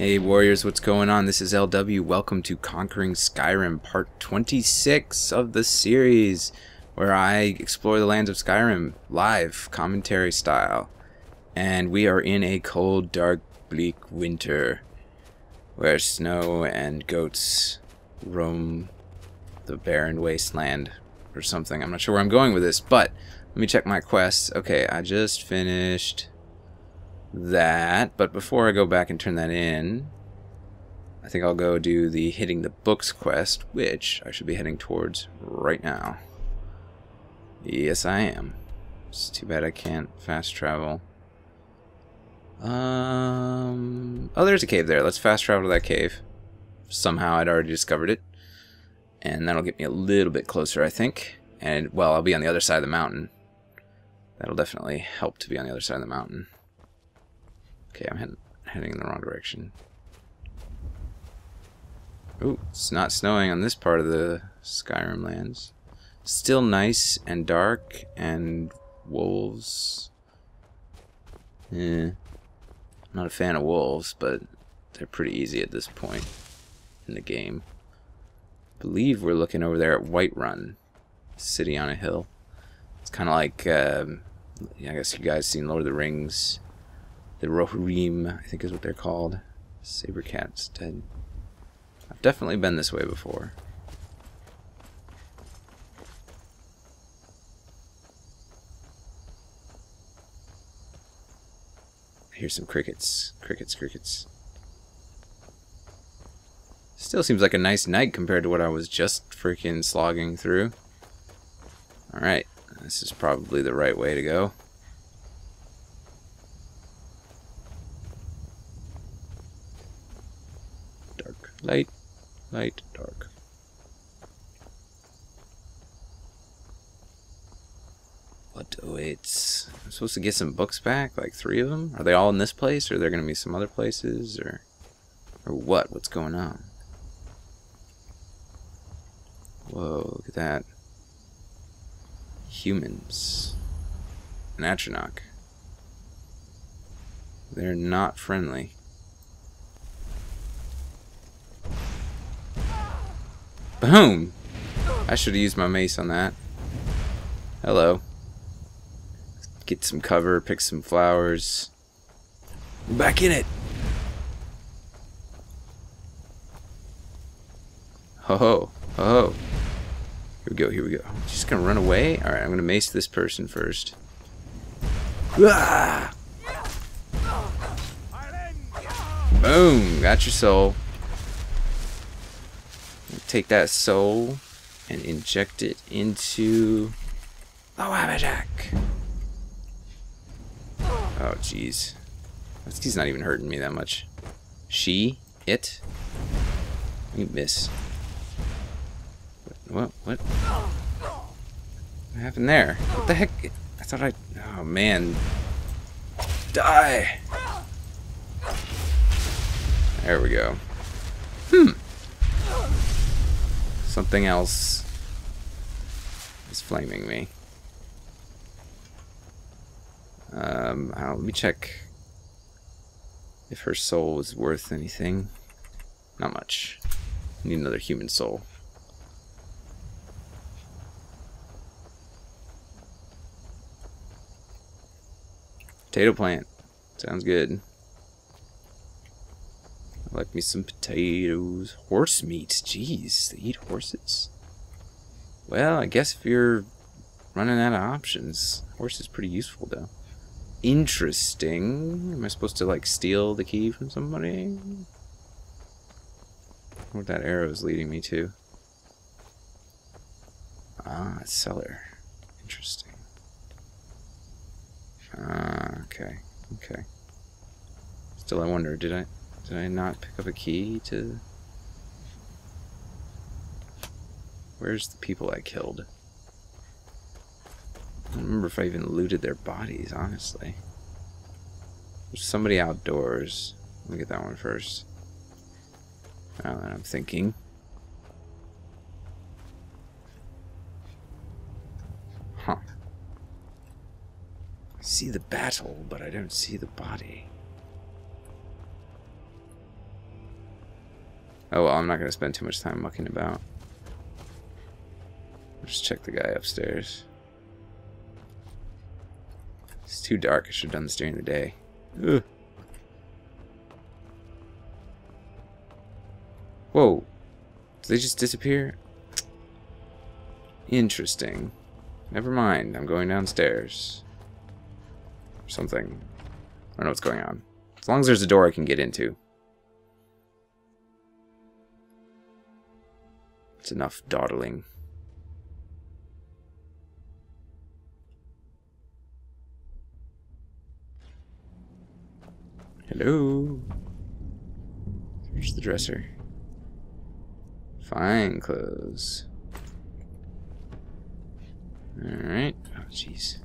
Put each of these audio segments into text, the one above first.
Hey Warriors, what's going on? This is LW. Welcome to Conquering Skyrim, part 26 of the series, where I explore the lands of Skyrim live, commentary style. And we are in a cold, dark, bleak winter, where snow and goats roam the barren wasteland or something. I'm not sure where I'm going with this, but let me check my quests. Okay, I just finished that, but before I go back and turn that in, I think I'll go do the hitting the books quest, which I should be heading towards right now. Yes, I am. It's too bad I can't fast travel. Um, oh, there's a cave there. Let's fast travel to that cave. Somehow I'd already discovered it. And that'll get me a little bit closer, I think. And, well, I'll be on the other side of the mountain. That'll definitely help to be on the other side of the mountain. Okay, I'm heading, heading in the wrong direction. Ooh, it's not snowing on this part of the Skyrim lands. Still nice and dark and wolves. Eh. Not a fan of wolves, but they're pretty easy at this point in the game. I believe we're looking over there at Whiterun, city on a hill. It's kind of like, um, I guess you guys seen Lord of the Rings the Rohirrim, I think is what they're called. Saber cat's dead. I've definitely been this way before. Hear some crickets. Crickets, crickets. Still seems like a nice night compared to what I was just freaking slogging through. Alright, this is probably the right way to go. Light, light, dark. What oh, awaits? I'm supposed to get some books back, like three of them? Are they all in this place, or are there going to be some other places, or, or what? What's going on? Whoa, look at that. Humans. An Atronach. They're not friendly. Boom! I should have used my mace on that. Hello. Get some cover, pick some flowers. Back in it! Ho ho, ho ho. Here we go, here we go. Just gonna run away? Alright, I'm gonna mace this person first. Ah! Boom! Got your soul take that soul and inject it into the Wabbajack. Oh, jeez. He's not even hurting me that much. She? It? You miss. What? What? What happened there? What the heck? I thought I... Oh, man. Die! There we go. Something else is flaming me. Um, let me check if her soul is worth anything. Not much. Need another human soul. Potato plant. Sounds good. Like me some potatoes. Horse meat. Jeez, they eat horses? Well, I guess if you're running out of options, horse is pretty useful, though. Interesting. Am I supposed to, like, steal the key from somebody? What that arrow is leading me to. Ah, cellar. Interesting. Ah, okay. Okay. Still, I wonder, did I... Did I not pick up a key to... Where's the people I killed? I don't remember if I even looted their bodies, honestly. There's somebody outdoors. Let me get that one first. Now that I'm thinking. Huh. I see the battle, but I don't see the body. Oh well, I'm not gonna spend too much time mucking about. Just check the guy upstairs. It's too dark. I should have done this during the day. Ugh. Whoa. Did they just disappear? Interesting. Never mind. I'm going downstairs. something. I don't know what's going on. As long as there's a door I can get into. It's enough dawdling. Hello. Here's the dresser. Fine clothes. Alright. Oh, jeez.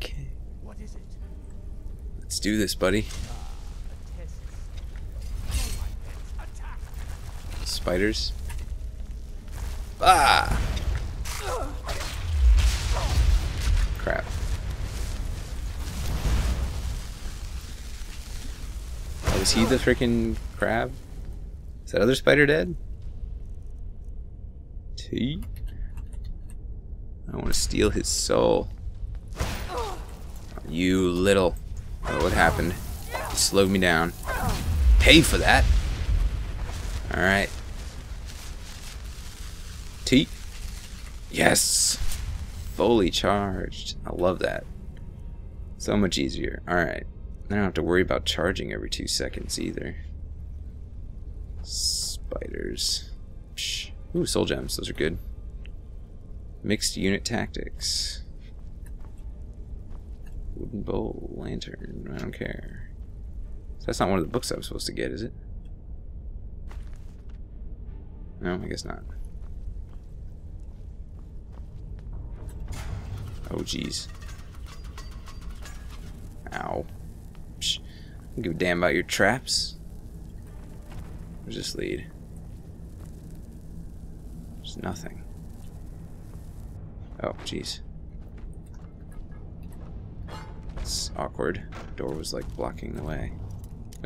Okay. What is it? Let's do this, buddy. Spiders. Ah! Crap. Oh, is he the freaking crab? Is that other spider dead? T? I want to steal his soul. You little. What happened? You slowed me down. Pay for that. Alright. T. Yes. Fully charged. I love that. So much easier. Alright. I don't have to worry about charging every two seconds either. Spiders. Psh. Ooh, soul gems. Those are good. Mixed unit tactics. Wooden bowl, lantern. I don't care. So that's not one of the books I was supposed to get, is it? No, I guess not. Oh, jeez. Ow. Psh. Don't give a damn about your traps. Where's this lead? There's nothing. Oh, jeez. Awkward. Door was like blocking the way.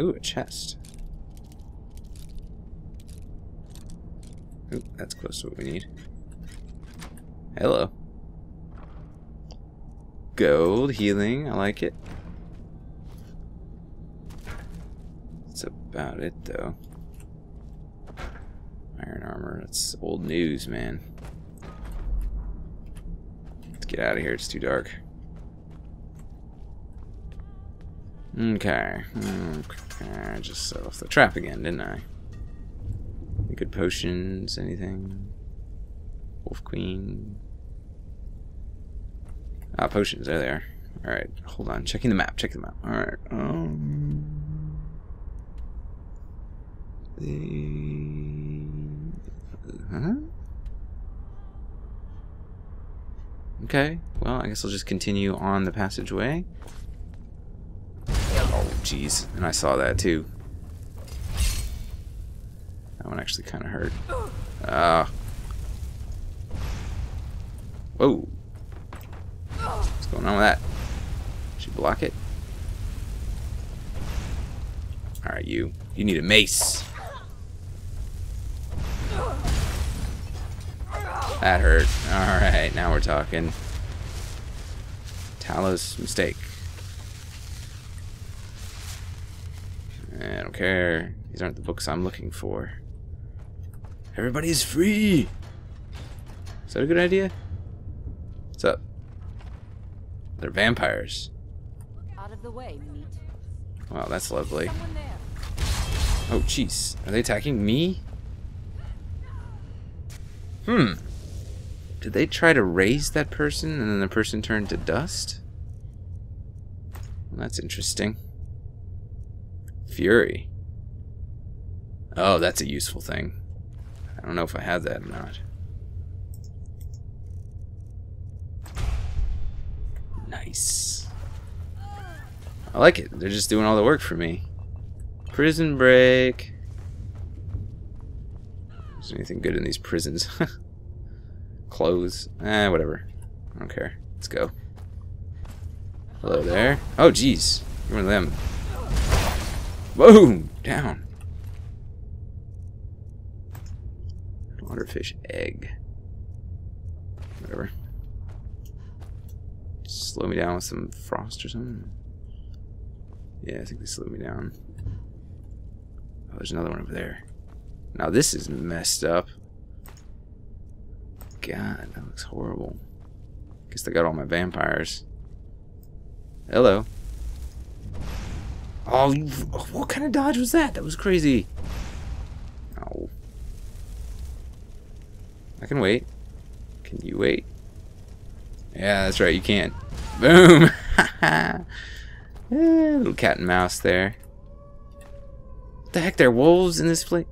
Ooh, a chest. Ooh, that's close to what we need. Hello. Gold, healing, I like it. That's about it, though. Iron armor, that's old news, man. Let's get out of here, it's too dark. Okay. okay. I just set off the trap again, didn't I? Any good potions, anything? Wolf Queen. Ah, potions, are there they are. Alright, hold on. Checking the map, check the map. Alright, um... The... Huh? Okay, well, I guess I'll just continue on the passageway. Jeez. And I saw that, too. That one actually kind of hurt. Ah. Whoa. What's going on with that? Should you block it? Alright, you. You need a mace. That hurt. Alright, now we're talking. Talos mistake. Don't care. These aren't the books I'm looking for. Everybody's free! Is that a good idea? What's up? They're vampires. Out of the way, meat. Wow, that's lovely. Oh, jeez. Are they attacking me? Hmm. Did they try to raise that person and then the person turned to dust? Well, that's interesting. Fury. Oh, that's a useful thing. I don't know if I have that or not. Nice. I like it. They're just doing all the work for me. Prison break. Is there anything good in these prisons? Clothes. Eh, whatever. I don't care. Let's go. Hello there. Oh, jeez. You're one of them. Boom! Down. Waterfish egg. Whatever. Slow me down with some frost or something. Yeah, I think they slowed me down. Oh, there's another one over there. Now this is messed up. God, that looks horrible. Guess they got all my vampires. Hello. Oh, what kind of dodge was that? That was crazy. Oh. I can wait. Can you wait? Yeah, that's right, you can't. Boom! eh, little cat and mouse there. What the heck, there are wolves in this place?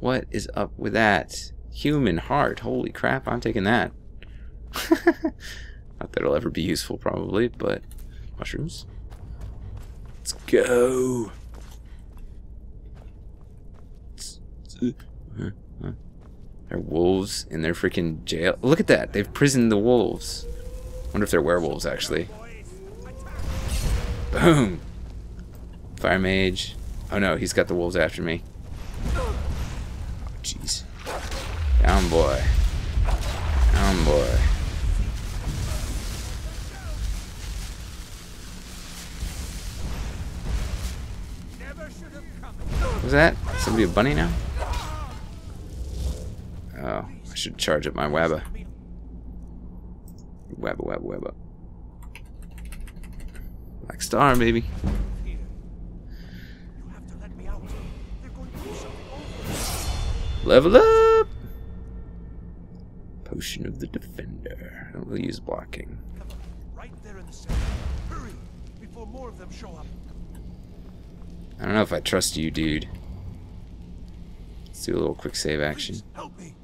What is up with that? Human heart. Holy crap, I'm taking that. Not that it'll ever be useful, probably, but mushrooms. Go. There are wolves in their freaking jail. Look at that. They've prisoned the wolves. Wonder if they're werewolves, actually. Boom. Fire mage. Oh no, he's got the wolves after me. Oh, jeez. Down, boy. Down, boy. Was that? Somebody a bunny now? Oh, I should charge up my wabba. Wabba, wabba, wabba. Black star, baby. Level up! Potion of the Defender. I don't really use blocking. Right there in the center. Hurry before more of them show up. I don't know if I trust you, dude. Let's do a little quick save action. Please help me.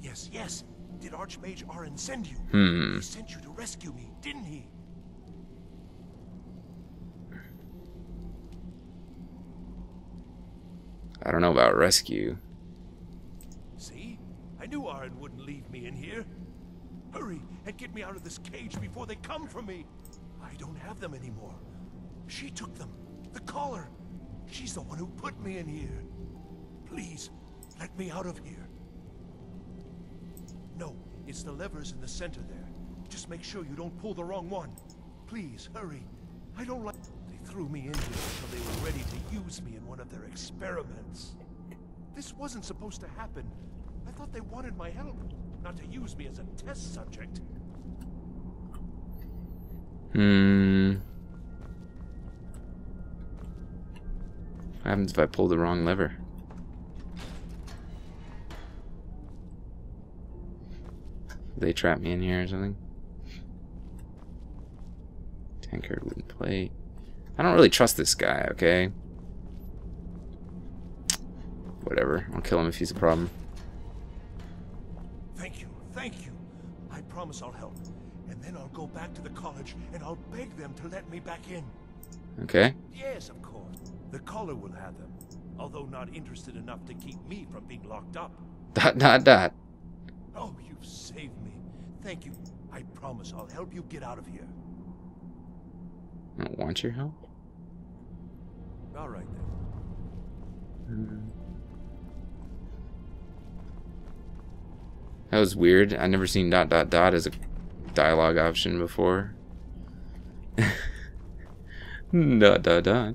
Yes, yes. Did Archmage Aren send you? Hmm. He sent you to rescue me, didn't he? I don't know about rescue. See? I knew Aren wouldn't leave me in here. Hurry and get me out of this cage before they come for me. I don't have them anymore. She took them. The Caller. She's the one who put me in here. Please, let me out of here. No, it's the levers in the center there. Just make sure you don't pull the wrong one. Please, hurry. I don't like... They threw me in here until they were ready to use me in one of their experiments. This wasn't supposed to happen. I thought they wanted my help, not to use me as a test subject. Hmm. What happens if I pull the wrong lever? They trap me in here or something? Tankard wooden plate. I don't really trust this guy, okay? Whatever. I'll kill him if he's a problem. Thank you, thank you. I promise I'll help. And then I'll go back to the college and I'll beg them to let me back in. Okay? Yes, of course. The Caller will have them, although not interested enough to keep me from being locked up. Dot, dot, dot. Oh, you've saved me. Thank you. I promise I'll help you get out of here. I don't want your help. All right then. Hmm. That was weird. I've never seen dot dot dot as a dialogue option before. dot dot dot.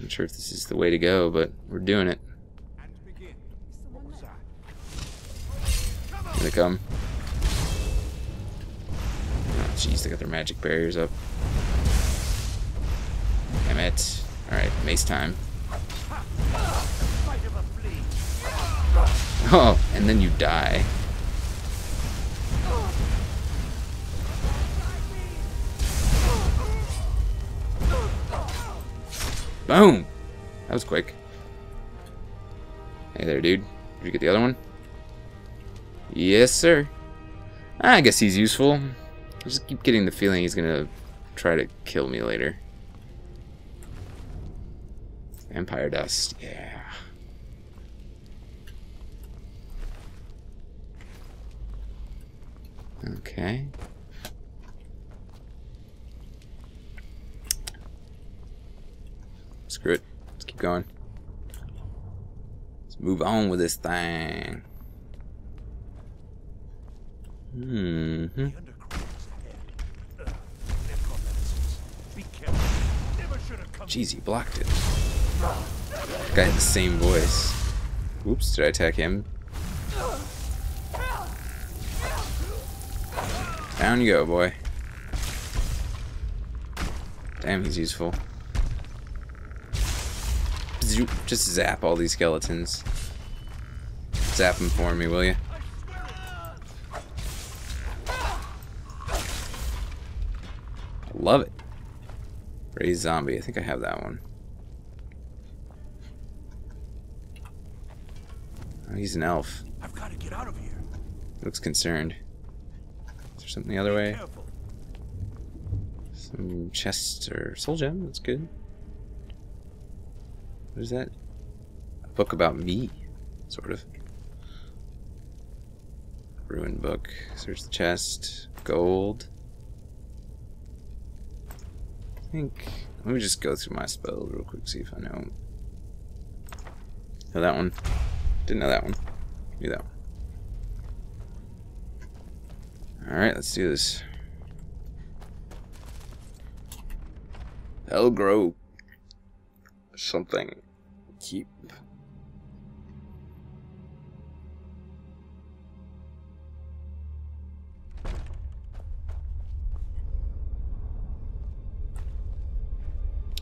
I'm not sure if this is the way to go, but we're doing it. Here they come. Oh, jeez, they got their magic barriers up. Damn it. Alright, mace time. Oh, and then you die. Boom! That was quick. Hey there, dude. Did you get the other one? Yes, sir. I guess he's useful. I just keep getting the feeling he's gonna try to kill me later. Vampire dust, yeah. Okay. Screw it. Let's keep going. Let's move on with this thing. Hmm. The underground is ahead. Ugh, Necro medicines. Be careful. Never should have come. Jeez, he blocked it. Guy had the same voice. Oops, did I attack him? Down you go, boy. Damn, he's useful. Zoop, Just zap all these skeletons. Zap them for me, will you? Love it. Raise zombie. I think I have that one. Oh, he's an elf. I've got to get out of here. Looks concerned. Is there something the other way? Some chests or soul gem. That's good. What is that? A book about me, sort of. Ruined book. Search the chest. Gold. I think. Let me just go through my spells real quick, see if I know. Know that one. Didn't know that one. Knew that one. Alright, let's do this. Fellglow. Something. Keep.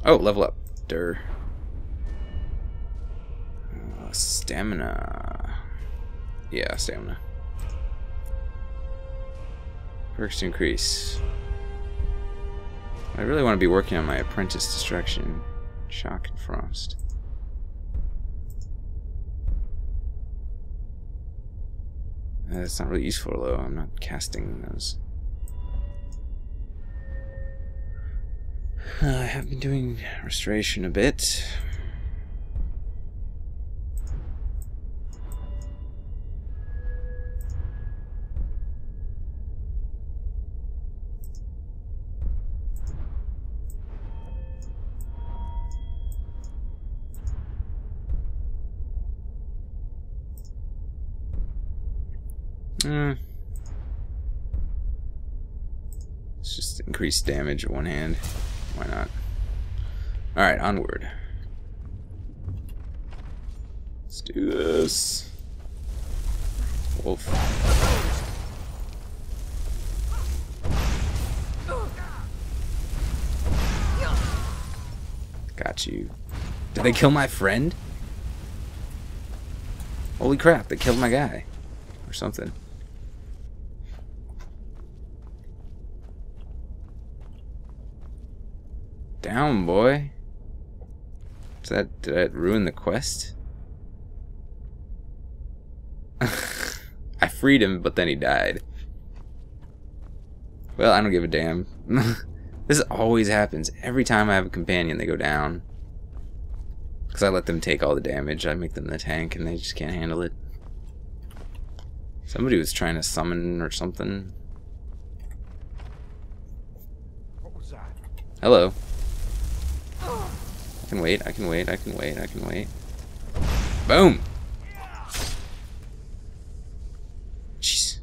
Oh, level up. Dur. Uh, stamina. Yeah, stamina. Perks to increase. I really want to be working on my apprentice destruction. Shock and frost. Uh, That's not really useful though. I'm not casting those. Uh, I have been doing restoration a bit. Just increase damage at one hand. Why not? Alright, onward. Let's do this. Wolf. Got you. Did they kill my friend? Holy crap, they killed my guy. Or something. Down, boy. Does that did that ruin the quest? I freed him, but then he died. Well, I don't give a damn. this always happens. Every time I have a companion, they go down. Because I let them take all the damage. I make them the tank, and they just can't handle it. Somebody was trying to summon or something. What was that? Hello. I can wait, I can wait, I can wait, I can wait. Boom! Jeez.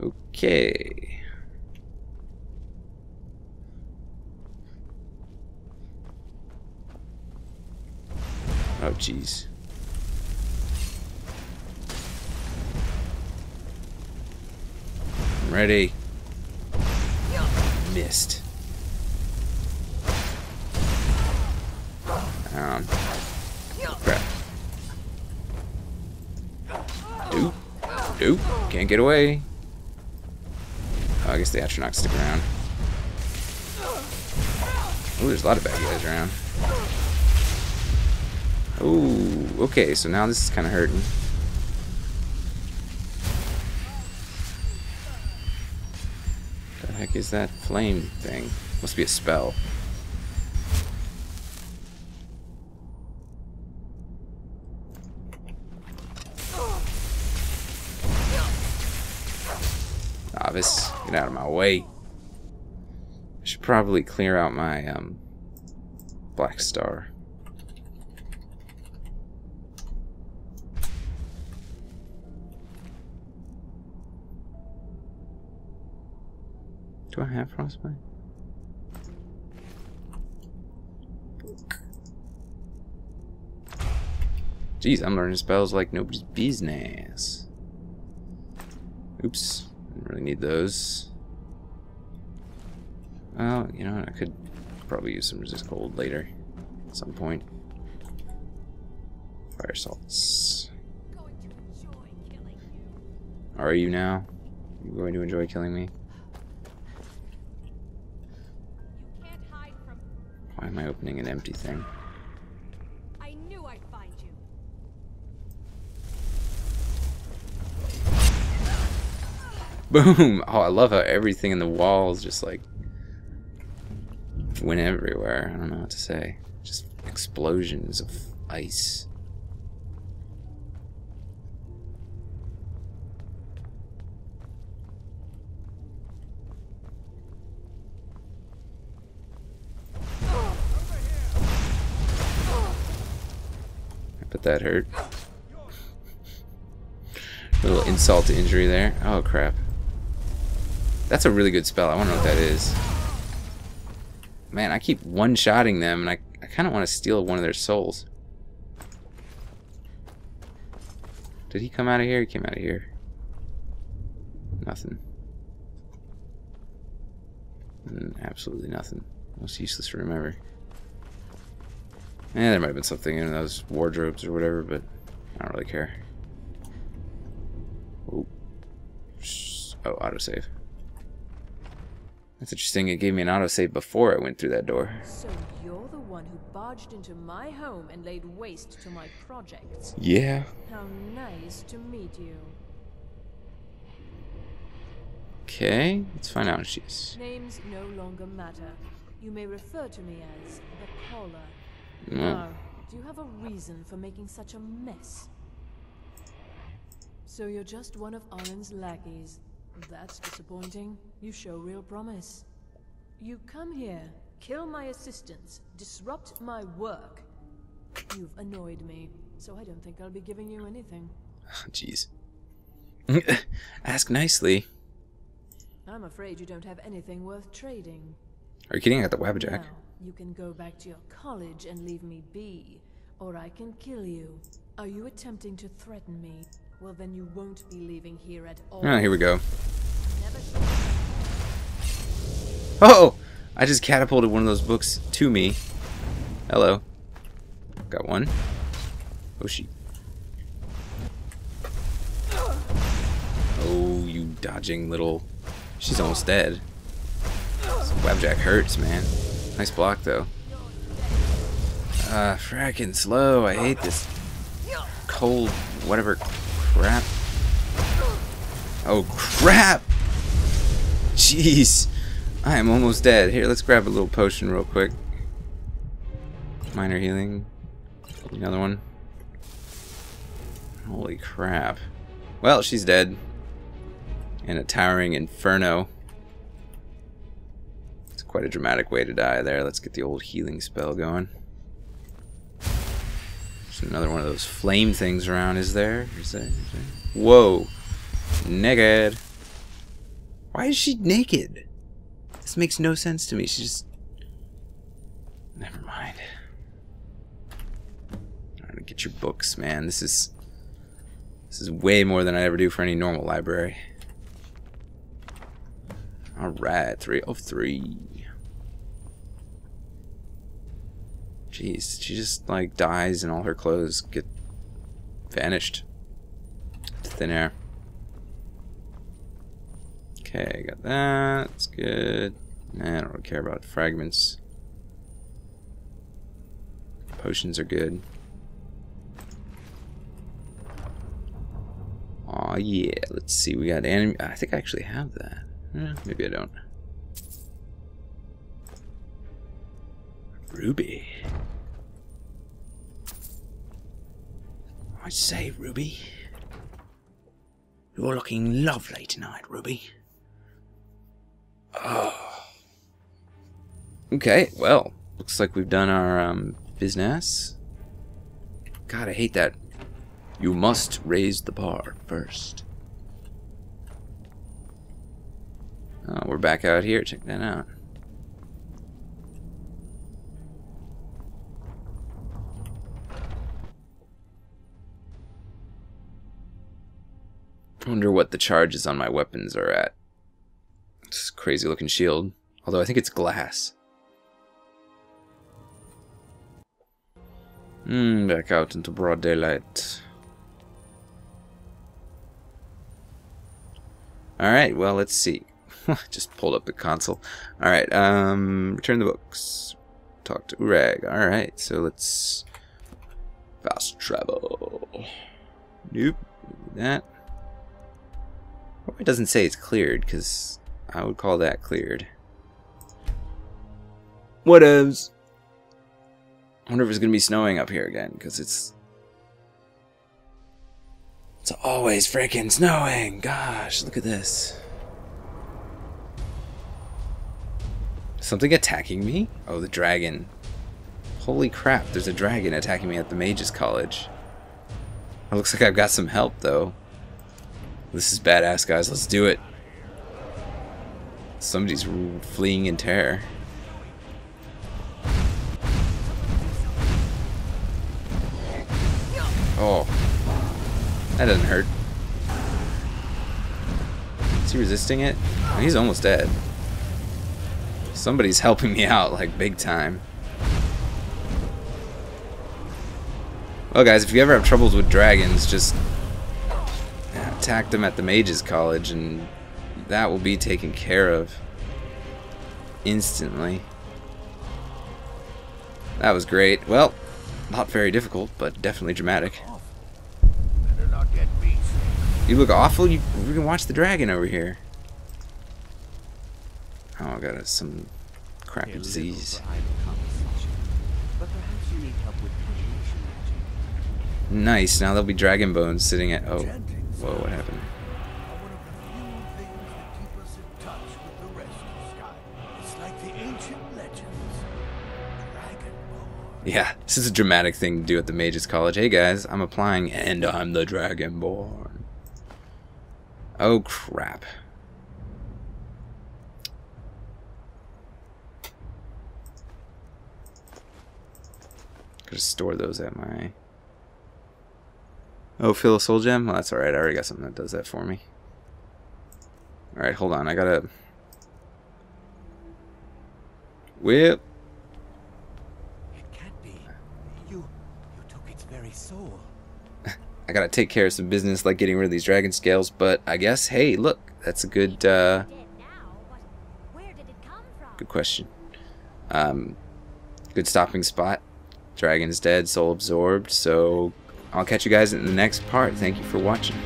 Okay. Oh, jeez. I'm ready. Missed. Down. Crap. Doop. Doop. Can't get away. Oh, I guess the Atronachs stick around. Oh, there's a lot of bad guys around. Oh, okay, so now this is kind of hurting. is that flame thing? Must be a spell. Novice, get out of my way. I should probably clear out my um, black star. Do I have frostbite? Jeez, I'm learning spells like nobody's business. Oops, didn't really need those. Well, you know, I could probably use some resist cold later, at some point. Fire salts. Are you now? You going to enjoy killing me? Am I opening an empty thing? I knew I'd find you. Boom! Oh, I love how everything in the walls just like went everywhere. I don't know what to say. Just explosions of ice. That hurt. A little insult to injury there. Oh crap. That's a really good spell. I want to know what that is. Man, I keep one-shotting them, and I, I kind of want to steal one of their souls. Did he come out of here? He came out of here. Nothing. Mm, absolutely nothing. Most useless to remember. Eh, there might have been something in those wardrobes or whatever, but I don't really care. Oh, oh autosave. That's interesting. It gave me an autosave before I went through that door. So you're the one who barged into my home and laid waste to my projects. Yeah. How nice to meet you. Okay, let's find out what she is. Names no longer matter. You may refer to me as the caller. Well, Now, oh, do you have a reason for making such a mess? So you're just one of Aren's lackeys. That's disappointing. You show real promise. You come here, kill my assistants, disrupt my work. You've annoyed me, so I don't think I'll be giving you anything. jeez. Ask nicely. I'm afraid you don't have anything worth trading. Are you kidding? I got the Wabbajack. Now, you can go back to your college and leave me be, or I can kill you. Are you attempting to threaten me? Well, then you won't be leaving here at all. Oh, here we go. Oh! I just catapulted one of those books to me. Hello. Got one. Oh, she. Oh, you dodging little. She's almost dead. This Wabbajack hurts, man. Nice block, though. Ah, uh, fracking slow. I hate this cold, whatever crap. Oh, crap! Jeez. I am almost dead. Here, let's grab a little potion real quick. Minor healing. Another one. Holy crap. Well, she's dead. In a towering inferno. Quite a dramatic way to die there. Let's get the old healing spell going. There's another one of those flame things around, is there? Is there? Is there? Whoa. Naked. Why is she naked? This makes no sense to me. She's just... Never mind. Alright, get your books, man. This is... This is way more than I ever do for any normal library. Alright, three of three. Jeez, she just, like, dies and all her clothes get vanished. Thin air. Okay, got that. That's good. Nah, I don't really care about fragments. Potions are good. Aw, yeah. Let's see. We got anime. I think I actually have that. Eh, maybe I don't. Ruby. I say, Ruby. You're looking lovely tonight, Ruby. Okay, well, looks like we've done our um, business. God, I hate that. You must raise the bar first. Oh, we're back out here. Check that out. Wonder what the charges on my weapons are at. This crazy looking shield. Although I think it's glass. Hmm, back out into broad daylight. Alright, well, let's see. Just pulled up the console. Alright, um, return the books. Talk to Urag. Alright, so let's fast travel. Nope, that. Hope it doesn't say it's cleared, because I would call that cleared. Whatevs. I wonder if it's gonna be snowing up here again, because it's it's always freaking snowing. Gosh, look at this. Something attacking me? Oh, the dragon. Holy crap, there's a dragon attacking me at the Mages College. It looks like I've got some help, though. This is badass, guys. Let's do it. Somebody's fleeing in terror. Oh. That doesn't hurt. Is he resisting it? He's almost dead. Somebody's helping me out, like, big time. Well, guys, if you ever have troubles with dragons, just attack them at the Mages College, and that will be taken care of instantly. That was great. Well, not very difficult, but definitely dramatic. Better not get beat. You look awful. You we can watch the dragon over here. Oh, I got some crappy disease. But perhaps you need help with coordination magic. Nice. Now there'll be dragon bones sitting at. Oh, whoa! What happened? are one of the few things that keep us in touch with the rest of Sky. It's like the ancient legends. Dragonborn. Yeah, this is a dramatic thing to do at the Mages College. Hey guys, I'm applying, and I'm the Dragonborn. Oh crap! Gotta store those at my. Oh, fill a soul gem. Well, that's all right. I already got something that does that for me. All right, hold on. I gotta. Whip. It can't be. You, you took its very soul. I gotta take care of some business like getting rid of these dragon scales, but I guess, hey, look, that's a good, uh, Dead now, but where did it come from? good question. Um, good stopping spot. Dragon's dead, soul absorbed, so I'll catch you guys in the next part. Thank you for watching.